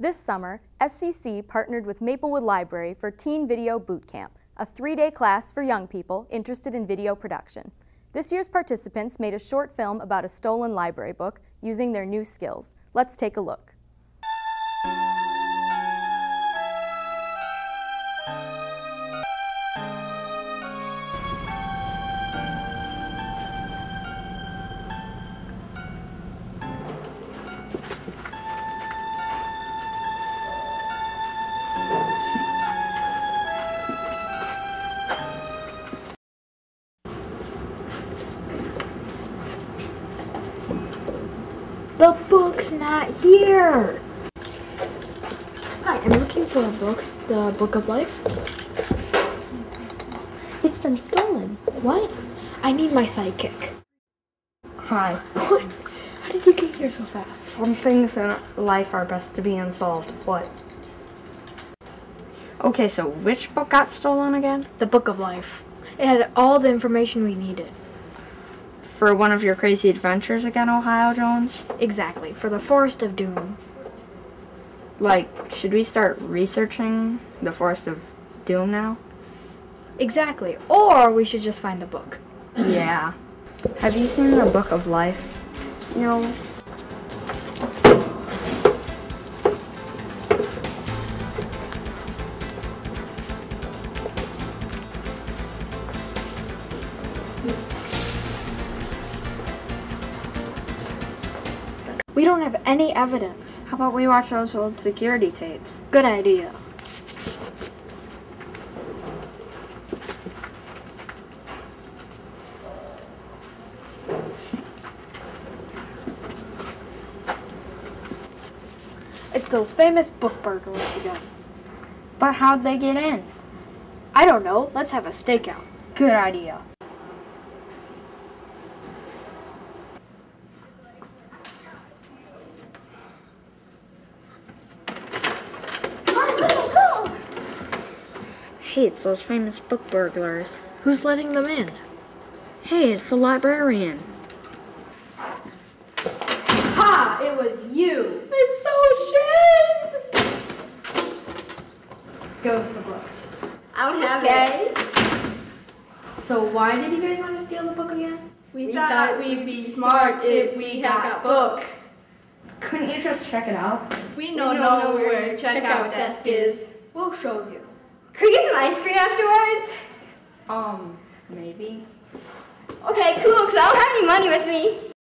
This summer, SCC partnered with Maplewood Library for Teen Video Boot Camp, a three day class for young people interested in video production. This year's participants made a short film about a stolen library book using their new skills. Let's take a look. The book's not here. Hi, I'm looking for a book, the Book of Life. It's been stolen. What? I need my sidekick. Hi. What? How did you get here so fast? Some things in life are best to be unsolved. What? Okay, so which book got stolen again? The Book of Life. It had all the information we needed. For one of your crazy adventures again, Ohio Jones? Exactly, for the Forest of Doom. Like, should we start researching the Forest of Doom now? Exactly. Or we should just find the book. Yeah. Have you seen the Book of Life? No. We don't have any evidence. How about we watch those old security tapes? Good idea. It's those famous book burglars again. But how'd they get in? I don't know. Let's have a stakeout. Good idea. Hey, it's those famous book burglars. Who's letting them in? Hey, it's the librarian. Ha! It was you! I'm so ashamed! Goes the book. I don't have it. So why did you guys want to steal the book again? We, thought we'd be smart if we got book. Couldn't you just check it out? We don't know where checkout desk is. We'll show you. Could we get some ice cream afterwards? Um, maybe. Okay, cool, because I don't have any money with me.